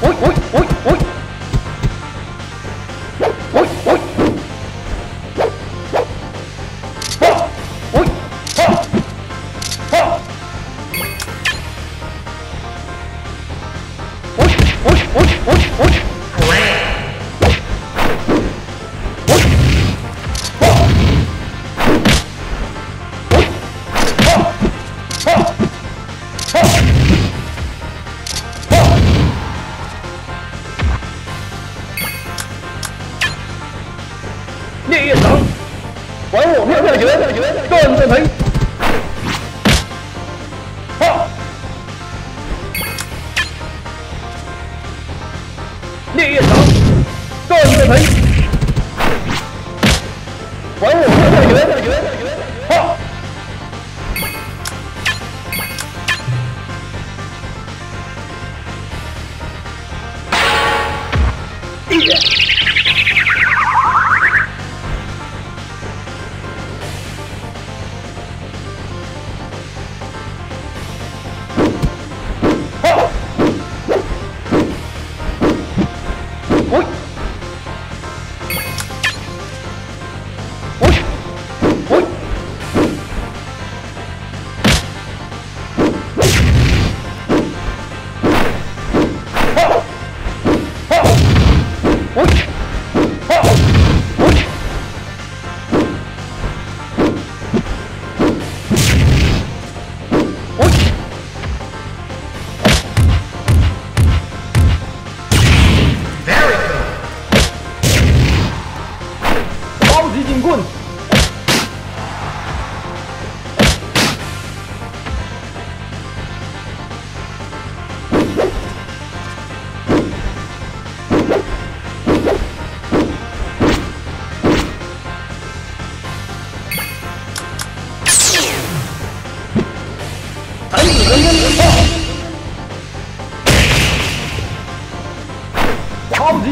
โอ้ยโอ้ย 干净睇。呢一手，干净睇。鬼王，What?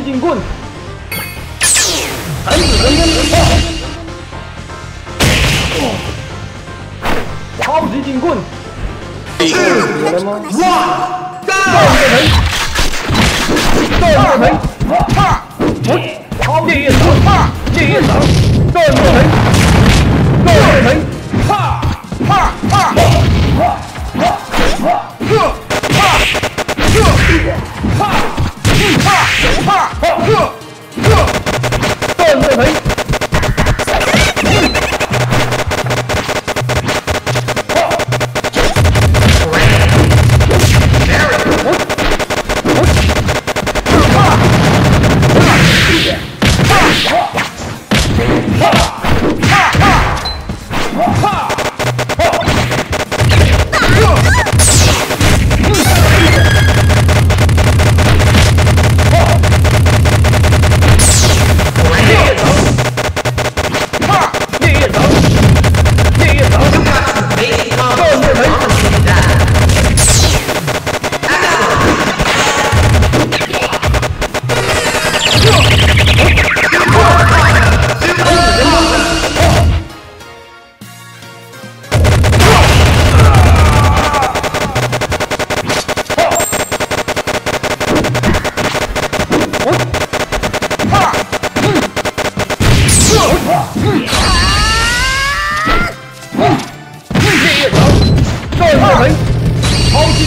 金棍，神子，人间神炮，超级金棍，三十五秒吗？二二层，二二层，二二层，二二层，二二层，二，